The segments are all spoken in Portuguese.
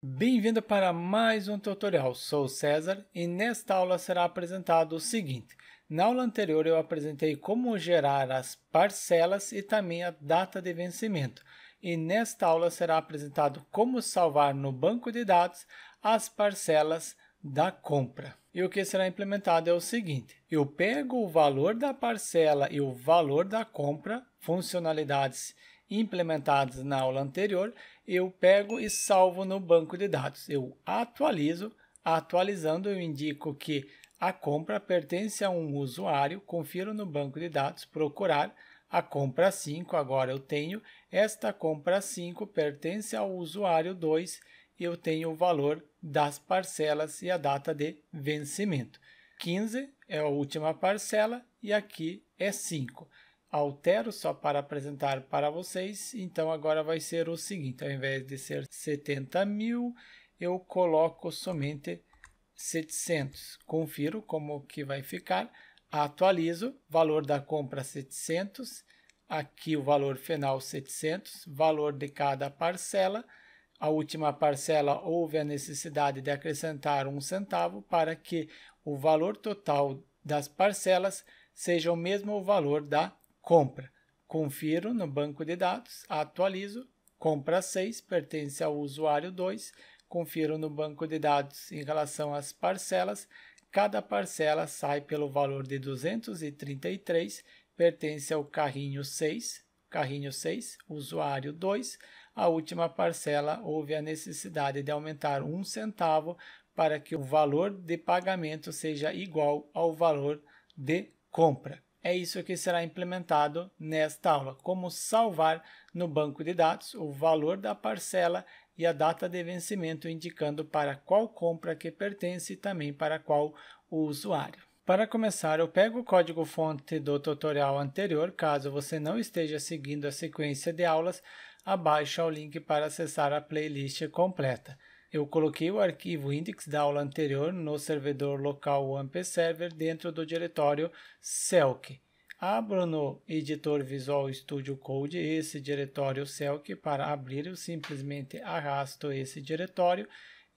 Bem-vindo para mais um tutorial. Sou César e nesta aula será apresentado o seguinte. Na aula anterior eu apresentei como gerar as parcelas e também a data de vencimento. E nesta aula será apresentado como salvar no banco de dados as parcelas da compra. E o que será implementado é o seguinte: eu pego o valor da parcela e o valor da compra, funcionalidades implementadas na aula anterior, eu pego e salvo no banco de dados. Eu atualizo, atualizando eu indico que a compra pertence a um usuário, confiro no banco de dados, procurar a compra 5, agora eu tenho esta compra 5 pertence ao usuário 2 e eu tenho o valor das parcelas e a data de vencimento. 15 é a última parcela e aqui é 5 altero só para apresentar para vocês. Então agora vai ser o seguinte, ao invés de ser 70 mil, eu coloco somente 700. Confiro como que vai ficar, atualizo, valor da compra 700, aqui o valor final 700, valor de cada parcela. A última parcela houve a necessidade de acrescentar um centavo para que o valor total das parcelas seja o mesmo valor da compra. Confiro no banco de dados, atualizo, compra 6 pertence ao usuário 2, confiro no banco de dados em relação às parcelas, cada parcela sai pelo valor de 233, pertence ao carrinho 6, carrinho 6, usuário 2, a última parcela houve a necessidade de aumentar um centavo para que o valor de pagamento seja igual ao valor de compra. É isso que será implementado nesta aula, como salvar no banco de dados o valor da parcela e a data de vencimento, indicando para qual compra que pertence e também para qual usuário. Para começar, eu pego o código-fonte do tutorial anterior, caso você não esteja seguindo a sequência de aulas, abaixo o link para acessar a playlist completa. Eu coloquei o arquivo index da aula anterior no servidor local AMP Server dentro do diretório Celc. Abro no editor Visual Studio Code esse diretório Celc para abrir. Eu simplesmente arrasto esse diretório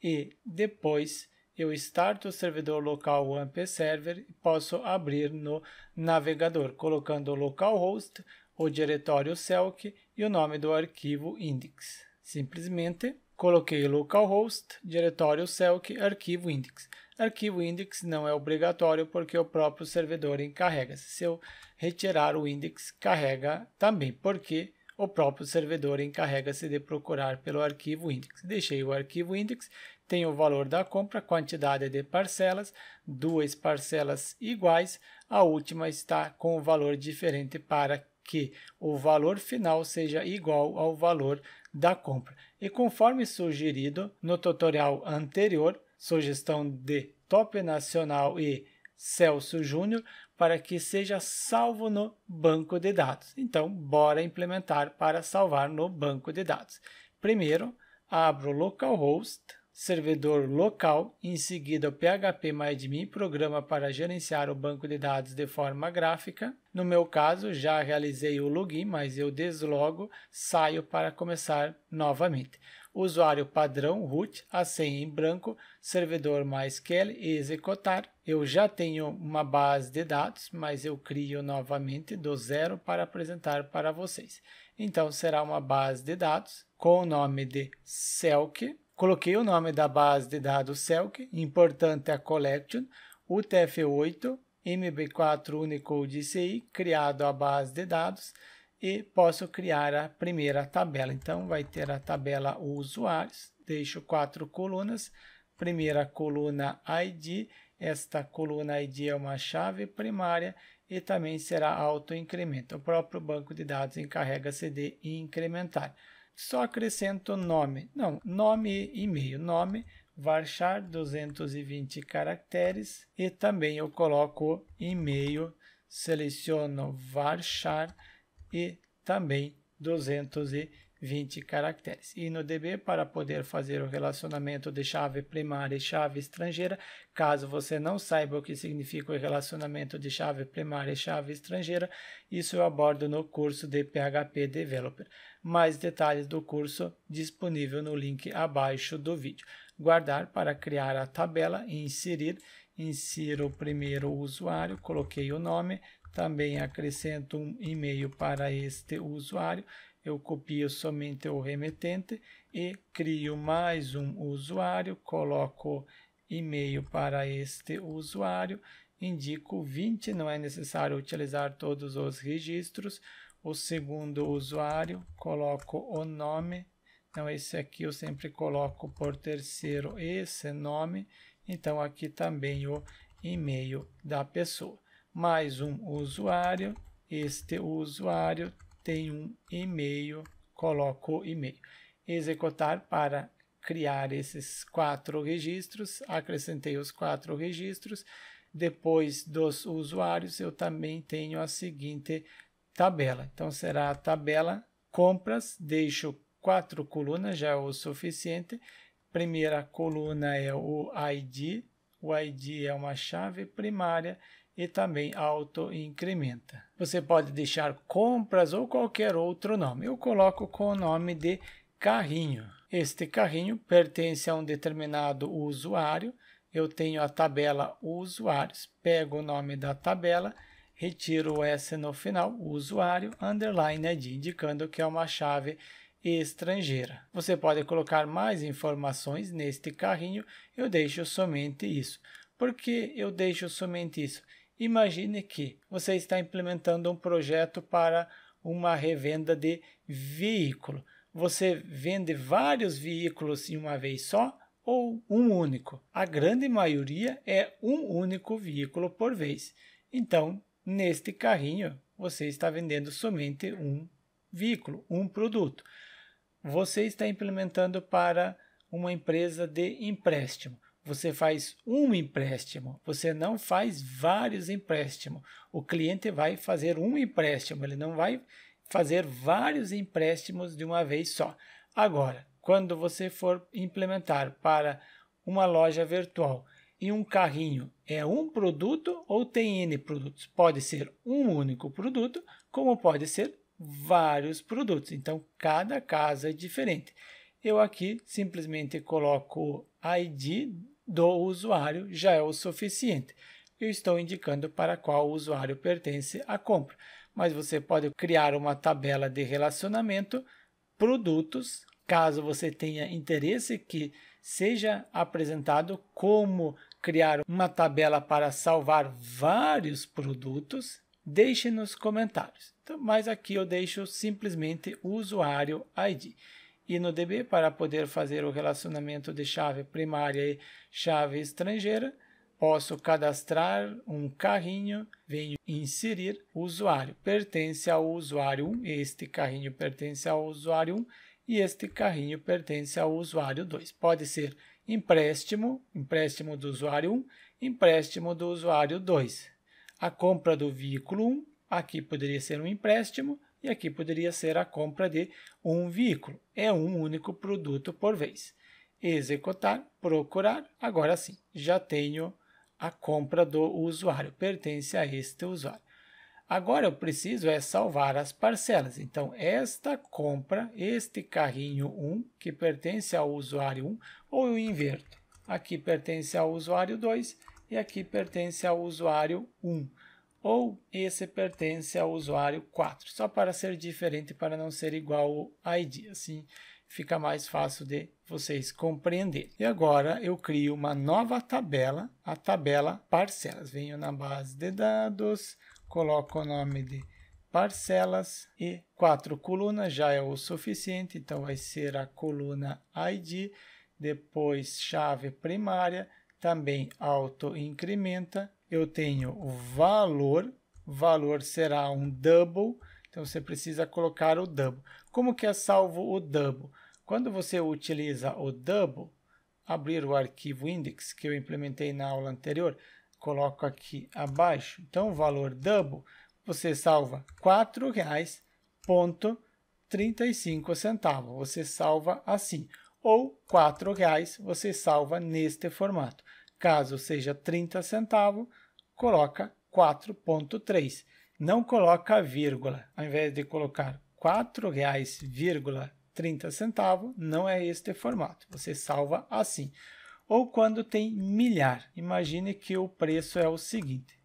e depois eu starto o servidor local AMP Server e posso abrir no navegador, colocando localhost, o diretório Celc e o nome do arquivo index. Simplesmente Coloquei localhost, diretório Celc, arquivo index. Arquivo index não é obrigatório porque o próprio servidor encarrega. Se eu retirar o index, carrega também, porque o próprio servidor encarrega-se de procurar pelo arquivo index. Deixei o arquivo index, tem o valor da compra, quantidade de parcelas, duas parcelas iguais, a última está com o valor diferente para que o valor final seja igual ao valor da compra. E conforme sugerido no tutorial anterior, sugestão de Top Nacional e Celso Júnior, para que seja salvo no banco de dados. Então, bora implementar para salvar no banco de dados. Primeiro, abro localhost servidor local, em seguida o phpMyAdmin, programa para gerenciar o banco de dados de forma gráfica. No meu caso, já realizei o login, mas eu deslogo, saio para começar novamente. Usuário padrão root, a senha em branco, servidor MySQL e executar. Eu já tenho uma base de dados, mas eu crio novamente do zero para apresentar para vocês. Então será uma base de dados com o nome de Celc Coloquei o nome da base de dados Celc, importante a collection, UTF-8, MB4 Unicode ICI, criado a base de dados e posso criar a primeira tabela. Então, vai ter a tabela usuários, deixo quatro colunas, primeira coluna ID, esta coluna ID é uma chave primária e também será autoincremento. O próprio banco de dados encarrega-se de incrementar só acrescento nome. Não, nome e e-mail. Nome varchar 220 caracteres e também eu coloco e-mail, seleciono varchar e também 220 20 caracteres. E no DB, para poder fazer o relacionamento de chave primária e chave estrangeira, caso você não saiba o que significa o relacionamento de chave primária e chave estrangeira, isso eu abordo no curso de PHP Developer. Mais detalhes do curso disponível no link abaixo do vídeo. Guardar para criar a tabela e inserir. Insiro o primeiro usuário, coloquei o nome, também acrescento um e-mail para este usuário eu copio somente o remetente e crio mais um usuário, coloco e-mail para este usuário, indico 20, não é necessário utilizar todos os registros. O segundo usuário, coloco o nome, então esse aqui eu sempre coloco por terceiro esse nome, então aqui também o e-mail da pessoa. Mais um usuário, este usuário tem um e-mail, coloco e-mail. Executar para criar esses quatro registros, acrescentei os quatro registros. Depois dos usuários, eu também tenho a seguinte tabela. Então, será a tabela compras, deixo quatro colunas, já é o suficiente. Primeira coluna é o ID, o ID é uma chave primária e também auto-incrementa. Você pode deixar compras ou qualquer outro nome. Eu coloco com o nome de carrinho. Este carrinho pertence a um determinado usuário. Eu tenho a tabela usuários. Pego o nome da tabela, retiro o S no final, usuário, underline ID, indicando que é uma chave estrangeira. Você pode colocar mais informações neste carrinho. Eu deixo somente isso. Por que eu deixo somente isso? Imagine que você está implementando um projeto para uma revenda de veículo. Você vende vários veículos em uma vez só ou um único. A grande maioria é um único veículo por vez. Então, neste carrinho, você está vendendo somente um veículo, um produto. Você está implementando para uma empresa de empréstimo você faz um empréstimo, você não faz vários empréstimos. O cliente vai fazer um empréstimo, ele não vai fazer vários empréstimos de uma vez só. Agora, quando você for implementar para uma loja virtual e um carrinho é um produto ou tem N produtos? Pode ser um único produto, como pode ser vários produtos. Então, cada caso é diferente. Eu aqui simplesmente coloco ID do usuário já é o suficiente. Eu estou indicando para qual usuário pertence a compra, mas você pode criar uma tabela de relacionamento produtos, caso você tenha interesse que seja apresentado como criar uma tabela para salvar vários produtos, deixe nos comentários. Então, mas aqui eu deixo simplesmente o usuário ID e no DB para poder fazer o relacionamento de chave primária e chave estrangeira, posso cadastrar um carrinho, venho inserir usuário. Pertence ao usuário 1, este carrinho pertence ao usuário 1 e este carrinho pertence ao usuário 2. Pode ser empréstimo, empréstimo do usuário 1, empréstimo do usuário 2. A compra do veículo 1, aqui poderia ser um empréstimo, e aqui poderia ser a compra de um veículo. É um único produto por vez. Executar, procurar, agora sim, já tenho a compra do usuário, pertence a este usuário. Agora eu preciso é salvar as parcelas. Então, esta compra, este carrinho 1, que pertence ao usuário 1, ou eu inverto. Aqui pertence ao usuário 2 e aqui pertence ao usuário 1 ou esse pertence ao usuário 4, só para ser diferente, para não ser igual ao ID. Assim fica mais fácil de vocês compreenderem. E agora eu crio uma nova tabela, a tabela parcelas. Venho na base de dados, coloco o nome de parcelas e quatro colunas já é o suficiente, então vai ser a coluna ID, depois chave primária, também auto incrementa eu tenho o valor, valor será um double, então você precisa colocar o double. Como que é salvo o double? Quando você utiliza o double, abrir o arquivo index que eu implementei na aula anterior, coloco aqui abaixo. Então, o valor double, você salva R$ 4,30 35 centavos. Você salva assim. Ou R$ reais você salva neste formato. Caso seja 30 centavos, coloca 4.3. Não coloca vírgula. Ao invés de colocar R$ 4,30, não é este formato. Você salva assim. Ou quando tem milhar. Imagine que o preço é o seguinte.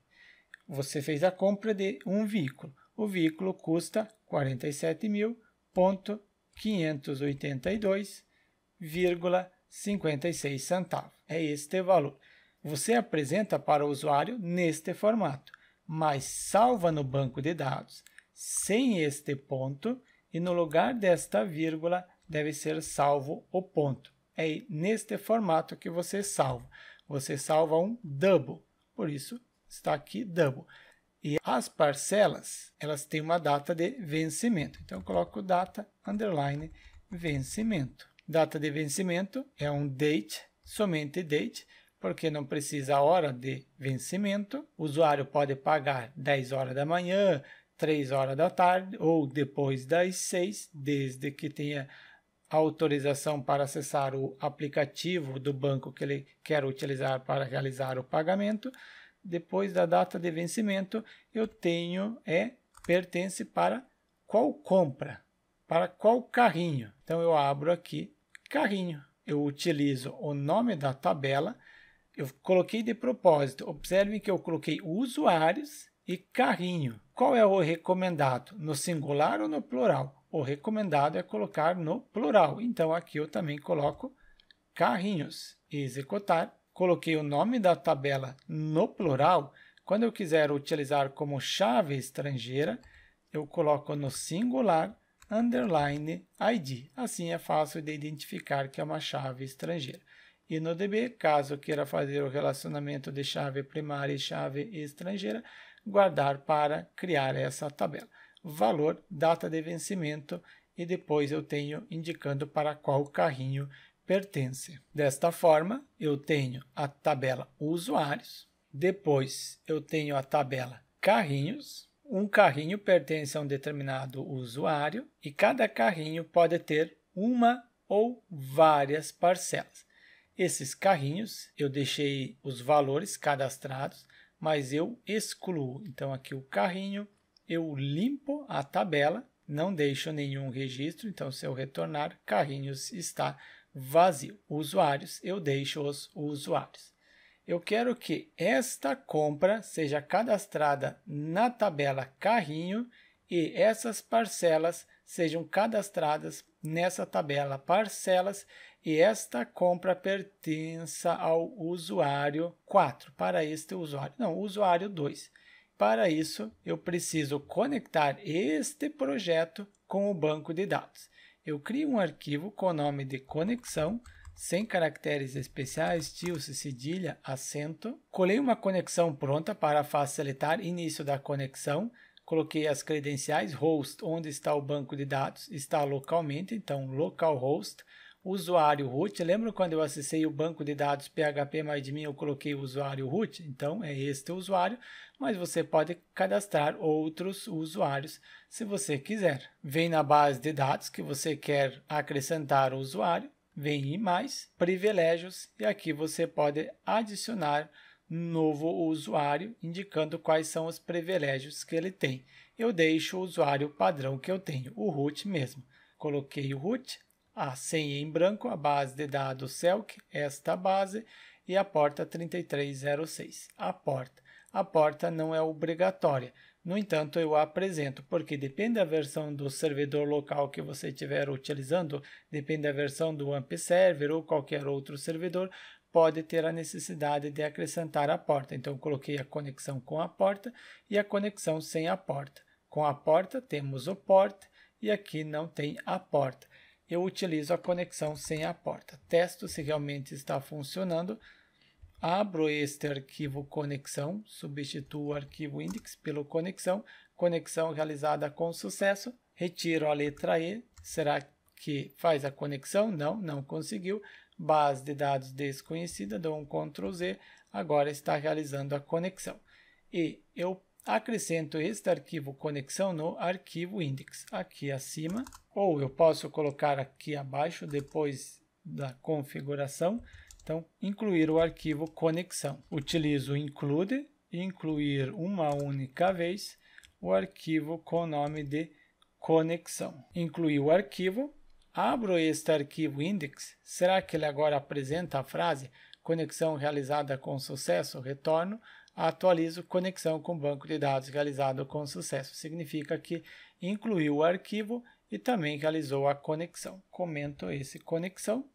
Você fez a compra de um veículo. O veículo custa R$ 47.582,56 centavos. É este valor. Você apresenta para o usuário neste formato, mas salva no banco de dados sem este ponto e no lugar desta vírgula deve ser salvo o ponto. É neste formato que você salva. Você salva um double, por isso está aqui double. E as parcelas, elas têm uma data de vencimento. Então, eu coloco data, underline, vencimento. Data de vencimento é um date, somente date, porque não precisa a hora de vencimento. O usuário pode pagar 10 horas da manhã, 3 horas da tarde ou depois das 6, desde que tenha autorização para acessar o aplicativo do banco que ele quer utilizar para realizar o pagamento. Depois da data de vencimento, eu tenho é pertence para qual compra, para qual carrinho. Então eu abro aqui carrinho. Eu utilizo o nome da tabela eu coloquei de propósito. Observe que eu coloquei usuários e carrinho. Qual é o recomendado? No singular ou no plural? O recomendado é colocar no plural. Então, aqui eu também coloco carrinhos. Executar. Coloquei o nome da tabela no plural. Quando eu quiser utilizar como chave estrangeira, eu coloco no singular underline ID. Assim é fácil de identificar que é uma chave estrangeira. E no DB, caso queira fazer o relacionamento de chave primária e chave estrangeira, guardar para criar essa tabela. Valor, data de vencimento e depois eu tenho indicando para qual carrinho pertence. Desta forma, eu tenho a tabela usuários, depois eu tenho a tabela carrinhos, um carrinho pertence a um determinado usuário e cada carrinho pode ter uma ou várias parcelas. Esses carrinhos, eu deixei os valores cadastrados, mas eu excluo. Então, aqui o carrinho, eu limpo a tabela, não deixo nenhum registro. Então, se eu retornar, carrinhos está vazio. Usuários, eu deixo os usuários. Eu quero que esta compra seja cadastrada na tabela carrinho e essas parcelas sejam cadastradas nessa tabela parcelas e esta compra pertença ao usuário 4, para este usuário, não, usuário 2. Para isso, eu preciso conectar este projeto com o banco de dados. Eu crio um arquivo com o nome de conexão, sem caracteres especiais, tio, cedilha, acento. Colei uma conexão pronta para facilitar início da conexão. Coloquei as credenciais host, onde está o banco de dados, está localmente, então localhost usuário root. Lembra quando eu acessei o banco de dados PHP MyAdmin, eu coloquei o usuário root? Então, é este usuário, mas você pode cadastrar outros usuários se você quiser. Vem na base de dados que você quer acrescentar o usuário, vem em mais, privilégios, e aqui você pode adicionar novo usuário, indicando quais são os privilégios que ele tem. Eu deixo o usuário padrão que eu tenho, o root mesmo. Coloquei o root, a senha em branco, a base de dados CELC, esta base, e a porta 3306, a porta. A porta não é obrigatória, no entanto, eu a apresento, porque depende da versão do servidor local que você estiver utilizando, depende da versão do AMP Server ou qualquer outro servidor, pode ter a necessidade de acrescentar a porta. Então, coloquei a conexão com a porta e a conexão sem a porta. Com a porta, temos o port e aqui não tem a porta eu utilizo a conexão sem a porta. Testo se realmente está funcionando. Abro este arquivo conexão, substituo o arquivo index pelo conexão, conexão realizada com sucesso, retiro a letra E, será que faz a conexão? Não, não conseguiu. Base de dados desconhecida, dou um Ctrl Z, agora está realizando a conexão. E eu acrescento este arquivo conexão no arquivo index, aqui acima, ou eu posso colocar aqui abaixo, depois da configuração, então, incluir o arquivo conexão. Utilizo include, incluir uma única vez, o arquivo com nome de conexão. Incluí o arquivo, abro este arquivo index, será que ele agora apresenta a frase conexão realizada com sucesso? Retorno, atualizo conexão com banco de dados realizado com sucesso. Significa que incluiu o arquivo e também realizou a conexão. Comento esse conexão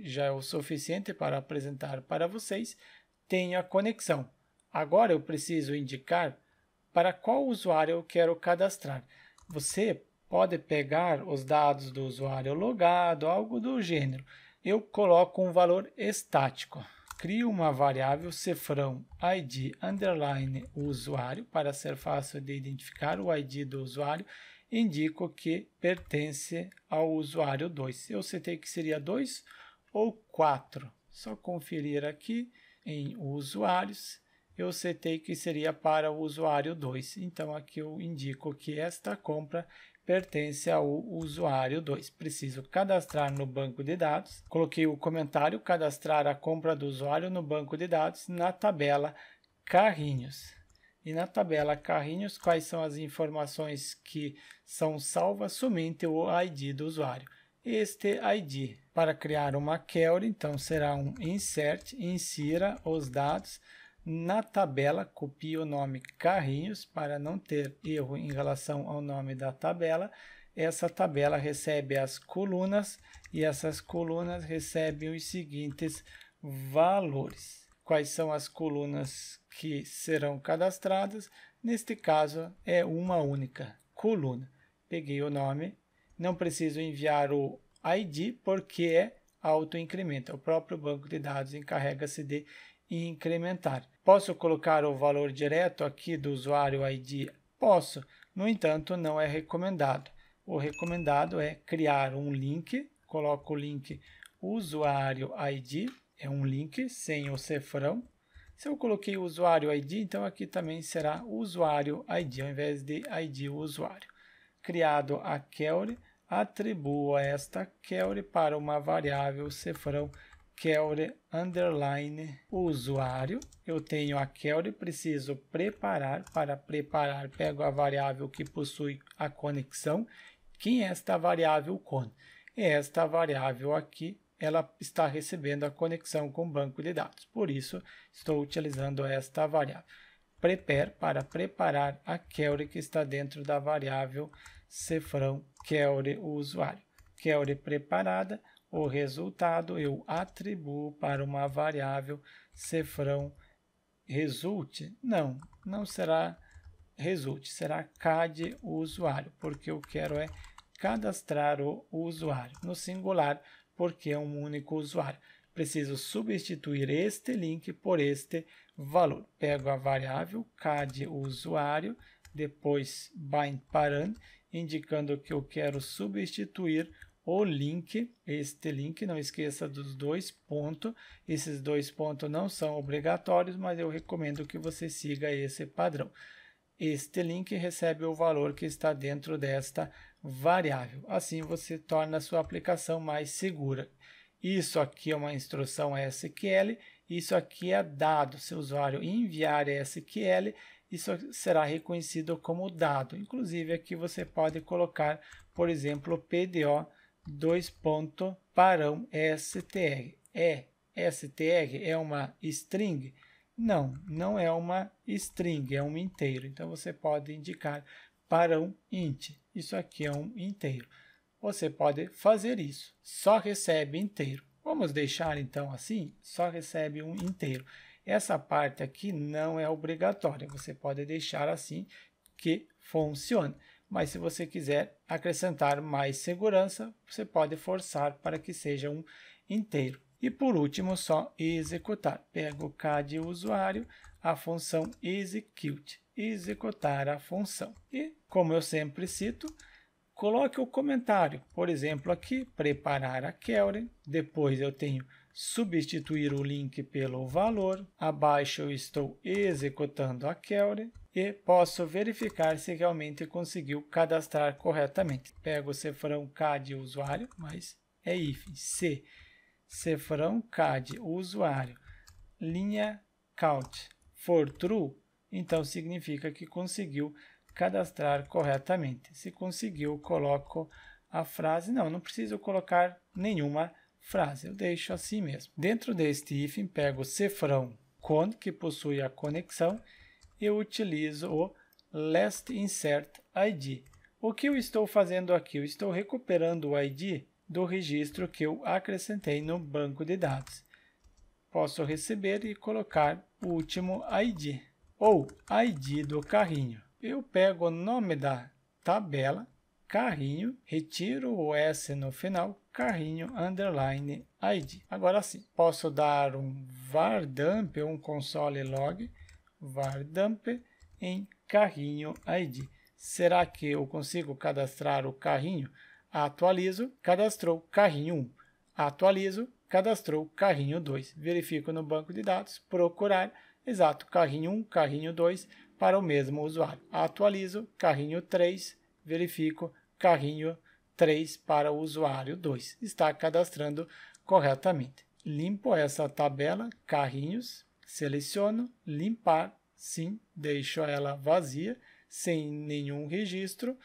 já é o suficiente para apresentar para vocês, tenho a conexão. Agora eu preciso indicar para qual usuário eu quero cadastrar. Você pode pegar os dados do usuário logado, algo do gênero. Eu coloco um valor estático. Crio uma variável cifrão id underline usuário para ser fácil de identificar o id do usuário. Indico que pertence ao usuário 2. Eu citei que seria 2 ou 4. Só conferir aqui em usuários, eu setei que seria para o usuário 2. Então, aqui eu indico que esta compra pertence ao usuário 2. Preciso cadastrar no banco de dados. Coloquei o comentário cadastrar a compra do usuário no banco de dados na tabela carrinhos. E na tabela carrinhos, quais são as informações que são salvas? Somente o ID do usuário este ID. Para criar uma query, então será um insert, insira os dados na tabela, copie o nome carrinhos para não ter erro em relação ao nome da tabela. Essa tabela recebe as colunas e essas colunas recebem os seguintes valores. Quais são as colunas que serão cadastradas? Neste caso, é uma única coluna. Peguei o nome não preciso enviar o ID porque é autoincrementa. O próprio banco de dados encarrega-se de incrementar. Posso colocar o valor direto aqui do usuário ID? Posso, no entanto, não é recomendado. O recomendado é criar um link, coloco o link usuário ID, é um link sem o cifrão. Se eu coloquei usuário ID, então aqui também será usuário ID, ao invés de ID usuário. Criado a query, atribuo esta query para uma variável cifrão query underline usuário. Eu tenho a query, preciso preparar. Para preparar, pego a variável que possui a conexão. Quem é esta variável con? Esta variável aqui, ela está recebendo a conexão com o banco de dados. Por isso, estou utilizando esta variável. Prepare para preparar a query que está dentro da variável cifrão query usuário. Query preparada, o resultado eu atribuo para uma variável cifrão result. Não, não será result, será CAD usuário, porque eu quero é cadastrar o usuário. No singular, porque é um único usuário. Preciso substituir este link por este valor. Pego a variável CAD usuário, depois bind parent indicando que eu quero substituir o link, este link, não esqueça dos dois pontos, esses dois pontos não são obrigatórios, mas eu recomendo que você siga esse padrão. Este link recebe o valor que está dentro desta variável. Assim você torna a sua aplicação mais segura. Isso aqui é uma instrução SQL, isso aqui é dado. Se o usuário enviar SQL, isso será reconhecido como dado. Inclusive aqui você pode colocar, por exemplo, PDO 2. parão str. É str é uma string? Não, não é uma string, é um inteiro. Então você pode indicar parão int. Isso aqui é um inteiro. Você pode fazer isso. Só recebe inteiro. Vamos deixar então assim? Só recebe um inteiro. Essa parte aqui não é obrigatória, você pode deixar assim que funcione. Mas se você quiser acrescentar mais segurança, você pode forçar para que seja um inteiro. E por último, só executar. Pego o CAD usuário, a função execute, executar a função. E, como eu sempre cito, coloque o comentário. Por exemplo, aqui, preparar a query. Depois eu tenho substituir o link pelo valor. Abaixo eu estou executando a query e posso verificar se realmente conseguiu cadastrar corretamente. Pego o cifrão CAD usuário, mas é if se cifrão CAD usuário linha count for true, então significa que conseguiu cadastrar corretamente. Se conseguiu, coloco a frase. Não, não preciso colocar nenhuma frase, eu deixo assim mesmo. Dentro deste if, pego o con, que possui a conexão, eu utilizo o last insert id. O que eu estou fazendo aqui? Eu estou recuperando o id do registro que eu acrescentei no banco de dados. Posso receber e colocar o último ID, ou ID do carrinho. Eu pego o nome da tabela, carrinho, retiro o S no final, carrinho underline ID. Agora sim, posso dar um var dump um console log var dump em carrinho ID. Será que eu consigo cadastrar o carrinho? Atualizo, cadastrou carrinho 1. Atualizo, cadastrou carrinho 2. Verifico no banco de dados, procurar, exato, carrinho 1, carrinho 2 para o mesmo usuário. Atualizo, carrinho 3, verifico, carrinho 3 para o usuário 2. Está cadastrando corretamente. Limpo essa tabela, carrinhos, seleciono, limpar, sim, deixo ela vazia, sem nenhum registro.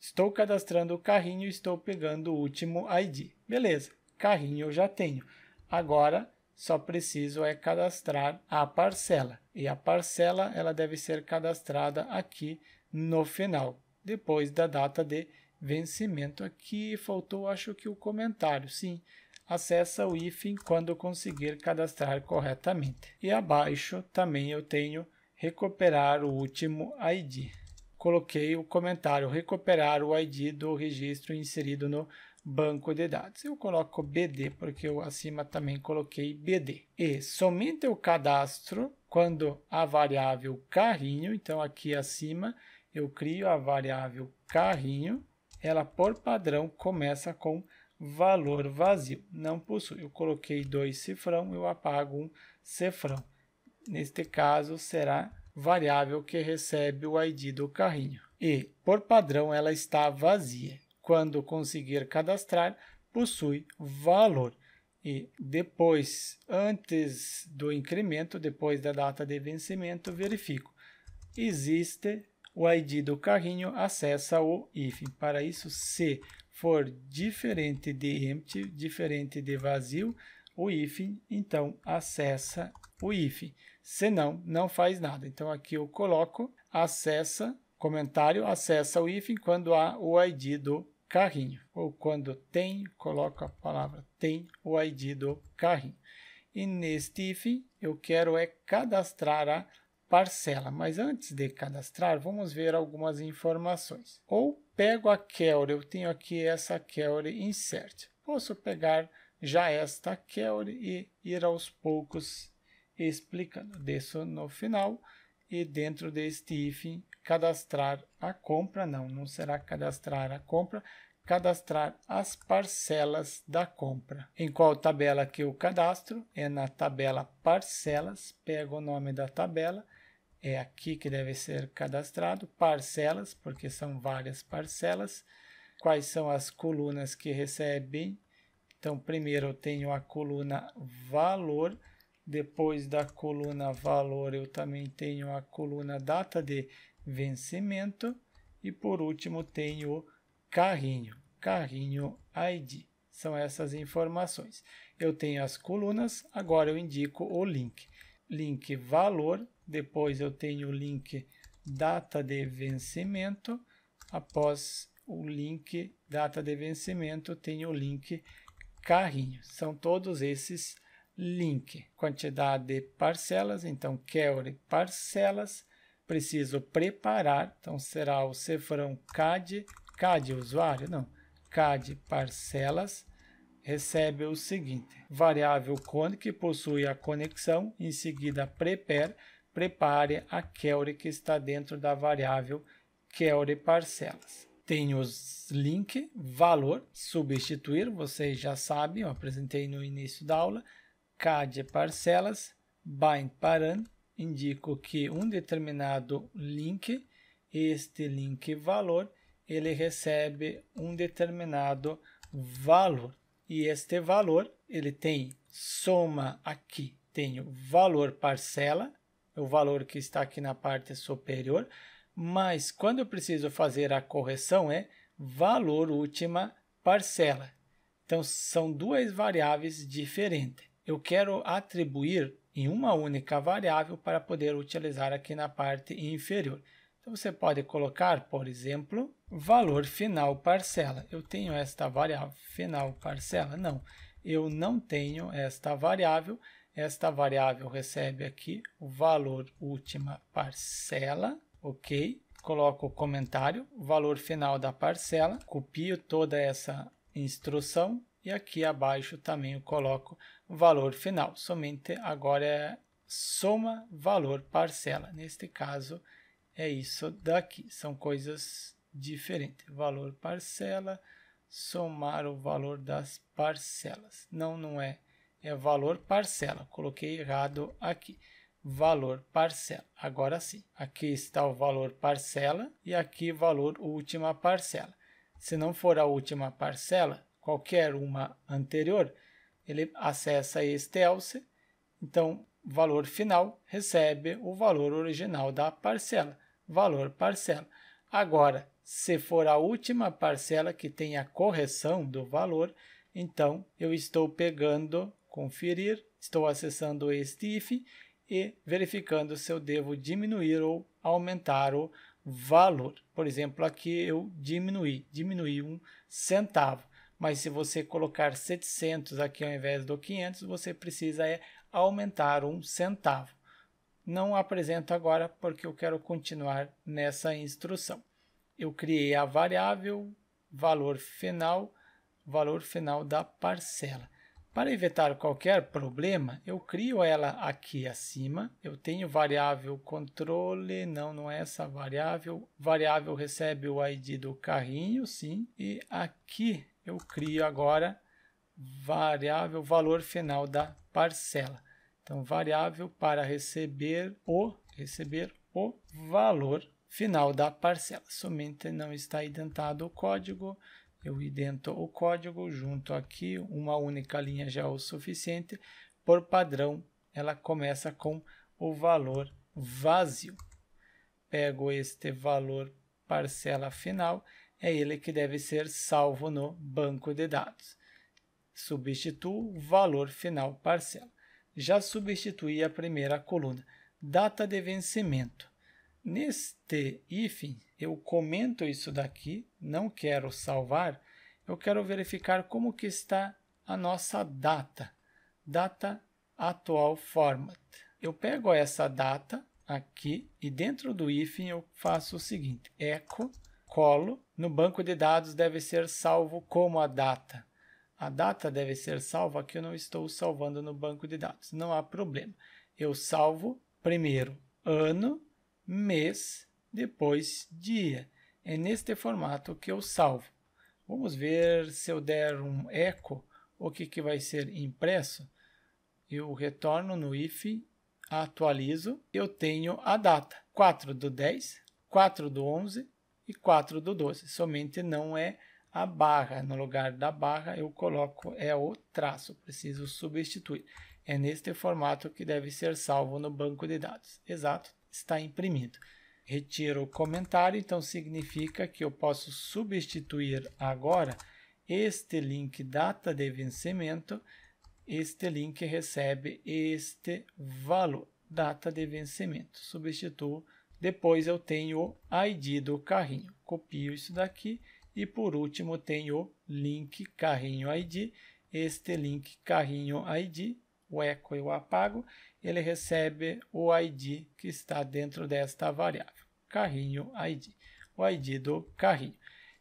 Estou cadastrando o carrinho estou pegando o último ID. Beleza, carrinho eu já tenho. Agora, só preciso é cadastrar a parcela. E a parcela ela deve ser cadastrada aqui no final, depois da data de vencimento. Aqui faltou, acho que o comentário. Sim, acessa o hífen quando conseguir cadastrar corretamente. E abaixo também eu tenho recuperar o último ID. Coloquei o comentário recuperar o ID do registro inserido no banco de dados. Eu coloco BD porque eu acima também coloquei BD. E somente o cadastro quando a variável carrinho, então aqui acima eu crio a variável carrinho, ela por padrão começa com valor vazio, não possui. Eu coloquei dois cifrão, eu apago um cifrão. Neste caso será variável que recebe o ID do carrinho. E, por padrão, ela está vazia quando conseguir cadastrar, possui valor. E depois, antes do incremento, depois da data de vencimento, verifico. Existe o ID do carrinho, acessa o if. Para isso, se for diferente de empty, diferente de vazio, o if, então acessa o if. Se não, não faz nada. Então aqui eu coloco acessa comentário, acessa o if quando há o ID do carrinho. Ou quando tem, coloco a palavra tem o ID do carrinho. E neste if eu quero é cadastrar a parcela. Mas antes de cadastrar, vamos ver algumas informações. Ou pego a query, eu tenho aqui essa query insert. Posso pegar já esta query e ir aos poucos explicando. Desço no final e dentro deste if cadastrar a compra, não, não será cadastrar a compra, cadastrar as parcelas da compra. Em qual tabela que eu cadastro? É na tabela parcelas, pego o nome da tabela, é aqui que deve ser cadastrado, parcelas, porque são várias parcelas. Quais são as colunas que recebem? Então, primeiro eu tenho a coluna valor, depois da coluna valor eu também tenho a coluna data de vencimento e por último tenho carrinho, carrinho ID. São essas informações. Eu tenho as colunas, agora eu indico o link. Link valor, depois eu tenho o link data de vencimento. Após o link data de vencimento, tenho o link carrinho. São todos esses links. Quantidade de parcelas, então query parcelas. Preciso preparar, então será o cifrão CAD CAD usuário? Não. CAD parcelas recebe o seguinte: variável cone que possui a conexão, em seguida prepare, prepare a query que está dentro da variável query parcelas. tenho os link, valor, substituir, vocês já sabem, eu apresentei no início da aula, CAD parcelas, bind paran, indico que um determinado link, este link valor, ele recebe um determinado valor. E este valor, ele tem soma aqui, tenho valor parcela, o valor que está aqui na parte superior, mas quando eu preciso fazer a correção é valor última parcela. Então, são duas variáveis diferentes. Eu quero atribuir em uma única variável para poder utilizar aqui na parte inferior. Então, você pode colocar, por exemplo, valor final parcela. Eu tenho esta variável final parcela? Não, eu não tenho esta variável. Esta variável recebe aqui o valor última parcela, ok? Coloco o comentário, valor final da parcela, copio toda essa instrução e aqui abaixo também eu coloco valor final. Somente agora é soma valor parcela. Neste caso é isso daqui. São coisas diferentes. Valor parcela, somar o valor das parcelas. Não, não é. É valor parcela. Coloquei errado aqui. Valor parcela. Agora sim. Aqui está o valor parcela e aqui valor última parcela. Se não for a última parcela, qualquer uma anterior, ele acessa este else, então valor final recebe o valor original da parcela, valor parcela. Agora, se for a última parcela que tem a correção do valor, então eu estou pegando, conferir, estou acessando este if e verificando se eu devo diminuir ou aumentar o valor. Por exemplo, aqui eu diminui, diminui um centavo mas se você colocar 700 aqui ao invés do 500, você precisa é aumentar um centavo. Não apresento agora porque eu quero continuar nessa instrução. Eu criei a variável valor final, valor final da parcela. Para evitar qualquer problema, eu crio ela aqui acima. Eu tenho variável controle, não, não é essa variável. Variável recebe o ID do carrinho, sim. E aqui eu crio agora variável valor final da parcela. Então, variável para receber o, receber o valor final da parcela. Somente não está identado o código, eu idento o código, junto aqui, uma única linha já é o suficiente. Por padrão, ela começa com o valor vazio. Pego este valor parcela final é ele que deve ser salvo no banco de dados. Substituo valor final parcela. Já substituí a primeira coluna, data de vencimento. Neste hífen, eu comento isso daqui, não quero salvar, eu quero verificar como que está a nossa data, data atual format. Eu pego essa data aqui e dentro do hífen eu faço o seguinte, echo colo, no banco de dados deve ser salvo como a data. A data deve ser salva, aqui eu não estou salvando no banco de dados, não há problema. Eu salvo primeiro ano, mês, depois dia. É neste formato que eu salvo. Vamos ver se eu der um eco, o que, que vai ser impresso. Eu retorno no if, atualizo, eu tenho a data. 4 do 10, 4 do 11, e 4 do 12. Somente não é a barra. No lugar da barra eu coloco é o traço. Preciso substituir. É neste formato que deve ser salvo no banco de dados. Exato, está imprimido. Retiro o comentário, então significa que eu posso substituir agora este link data de vencimento. Este link recebe este valor, data de vencimento. Substituo depois eu tenho o ID do carrinho. Copio isso daqui e por último tenho o link carrinho ID. Este link carrinho ID, o eco eu apago, ele recebe o ID que está dentro desta variável, carrinho ID, o ID do carrinho.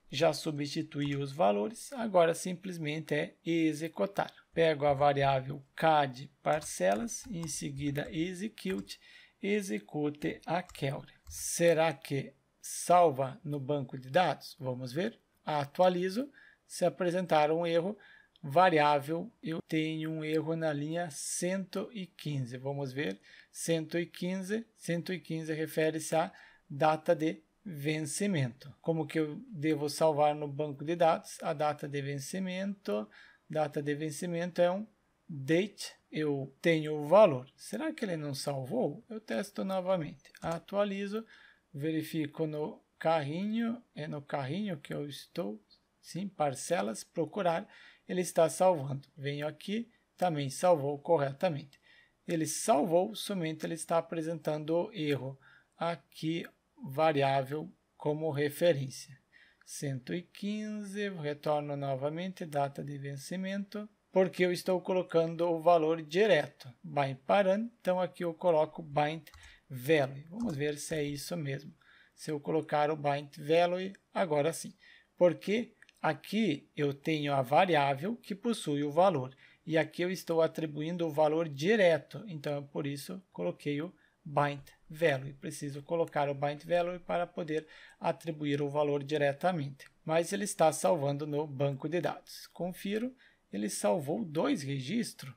Já substituí os valores, agora simplesmente é executar. Pego a variável CAD parcelas, em seguida execute execute a query. Será que salva no banco de dados? Vamos ver. Atualizo. Se apresentar um erro, variável, eu tenho um erro na linha 115. Vamos ver. 115. 115 refere-se à data de vencimento. Como que eu devo salvar no banco de dados? A data de vencimento, data de vencimento é um date, eu tenho o valor. Será que ele não salvou? Eu testo novamente. Atualizo, verifico no carrinho, é no carrinho que eu estou, sim, parcelas, procurar, ele está salvando. Venho aqui, também salvou corretamente. Ele salvou, somente ele está apresentando o erro. Aqui, variável como referência. 115, retorno novamente, data de vencimento, porque eu estou colocando o valor direto. Bind parent, então aqui eu coloco bind value. Vamos ver se é isso mesmo. Se eu colocar o bind value, agora sim. Porque aqui eu tenho a variável que possui o valor. E aqui eu estou atribuindo o valor direto. Então, por isso, coloquei o bind value. Preciso colocar o bind value para poder atribuir o valor diretamente. Mas ele está salvando no banco de dados. Confiro ele salvou dois registros.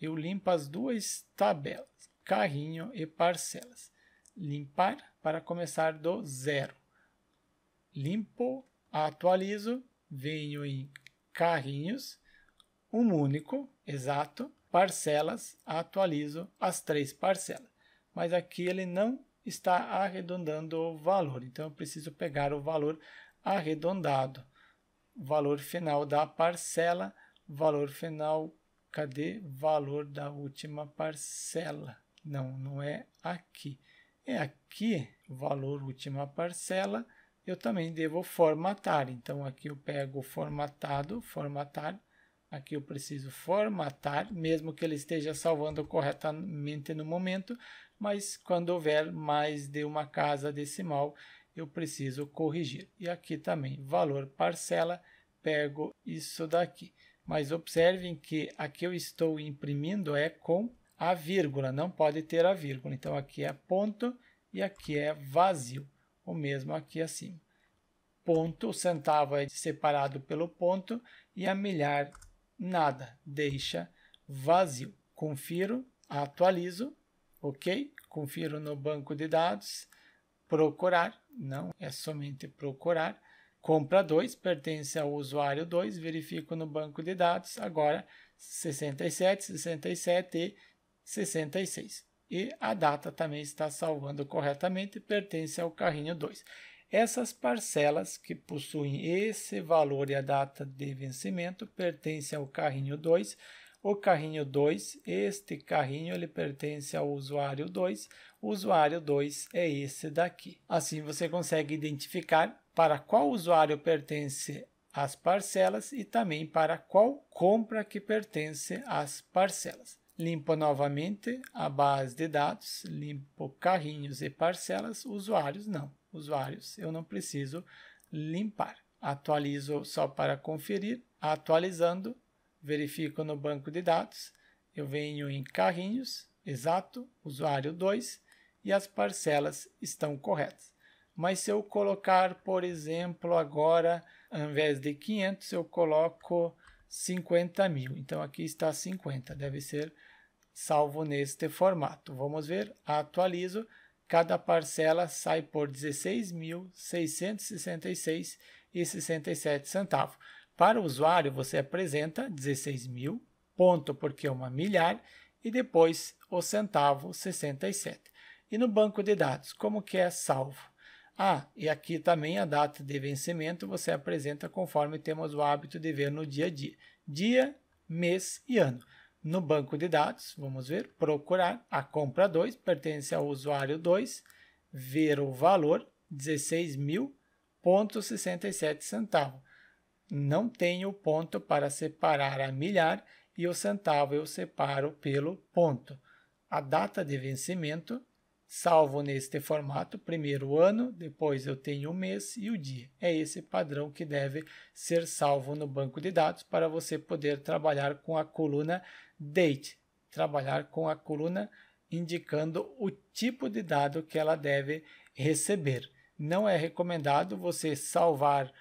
Eu limpo as duas tabelas, carrinho e parcelas. Limpar para começar do zero. Limpo, atualizo, venho em carrinhos, um único, exato, parcelas, atualizo as três parcelas. Mas aqui ele não está arredondando o valor, então eu preciso pegar o valor arredondado, valor final da parcela valor final, cadê valor da última parcela? Não, não é aqui. É aqui, valor última parcela, eu também devo formatar. Então, aqui eu pego formatado, formatar. Aqui eu preciso formatar, mesmo que ele esteja salvando corretamente no momento, mas quando houver mais de uma casa decimal, eu preciso corrigir. E aqui também, valor parcela, pego isso daqui. Mas observem que aqui eu estou imprimindo é com a vírgula, não pode ter a vírgula. Então aqui é ponto e aqui é vazio, o mesmo aqui acima. Ponto, o centavo é separado pelo ponto e a milhar nada, deixa vazio. Confiro, atualizo, ok? Confiro no banco de dados, procurar, não, é somente procurar Compra 2 pertence ao usuário 2, verifico no banco de dados, agora 67, 67 e 66. E a data também está salvando corretamente, pertence ao carrinho 2. Essas parcelas que possuem esse valor e a data de vencimento pertencem ao carrinho 2. O carrinho 2, este carrinho, ele pertence ao usuário 2. O usuário 2 é esse daqui. Assim você consegue identificar para qual usuário pertence as parcelas e também para qual compra que pertence às parcelas. Limpo novamente a base de dados, limpo carrinhos e parcelas, usuários não. Usuários eu não preciso limpar. Atualizo só para conferir, atualizando, verifico no banco de dados, eu venho em carrinhos, exato, usuário 2, e as parcelas estão corretas. Mas se eu colocar, por exemplo, agora, ao invés de 500, eu coloco 50 mil. Então, aqui está 50, deve ser salvo neste formato. Vamos ver, atualizo, cada parcela sai por 16.666,67 centavos. Para o usuário, você apresenta 16 mil, ponto porque é uma milhar, e depois o centavo 67. E no banco de dados, como que é salvo? Ah, e aqui também a data de vencimento você apresenta conforme temos o hábito de ver no dia a dia. Dia, mês e ano. No banco de dados, vamos ver, procurar a compra 2, pertence ao usuário 2, ver o valor, 16.000,67 centavos. Não tenho ponto para separar a milhar e o centavo eu separo pelo ponto. A data de vencimento salvo neste formato, primeiro ano, depois eu tenho o mês e o dia. É esse padrão que deve ser salvo no banco de dados para você poder trabalhar com a coluna date, trabalhar com a coluna indicando o tipo de dado que ela deve receber. não é recomendado você salvar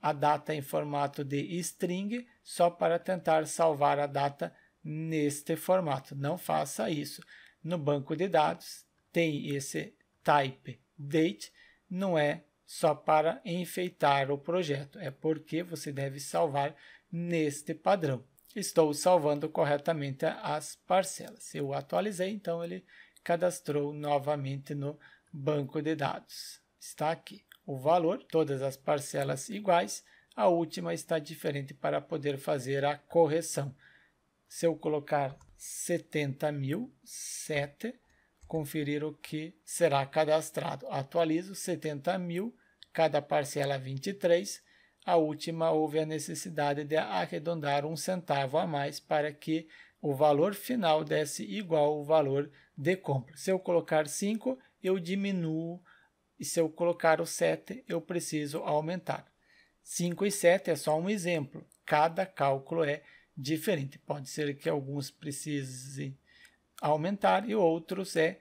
a data em formato de string só para tentar salvar a data neste formato. Não faça isso. No banco de dados tem esse type date, não é só para enfeitar o projeto, é porque você deve salvar neste padrão. Estou salvando corretamente as parcelas. Eu atualizei, então ele cadastrou novamente no banco de dados. Está aqui o valor, todas as parcelas iguais, a última está diferente para poder fazer a correção. Se eu colocar 70 mil, 7, conferir o que será cadastrado. Atualizo 70 mil, cada parcela 23. A última houve a necessidade de arredondar um centavo a mais para que o valor final desse igual ao valor de compra. Se eu colocar 5, eu diminuo e se eu colocar o 7, eu preciso aumentar. 5 e 7 é só um exemplo. Cada cálculo é diferente. Pode ser que alguns precisem aumentar e outros é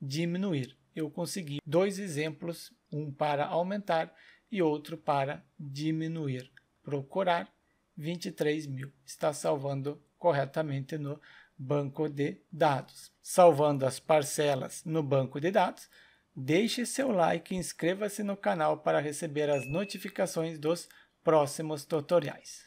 diminuir. Eu consegui dois exemplos, um para aumentar e outro para diminuir. Procurar 23 mil. Está salvando corretamente no banco de dados. Salvando as parcelas no banco de dados, deixe seu like e inscreva-se no canal para receber as notificações dos próximos tutoriais.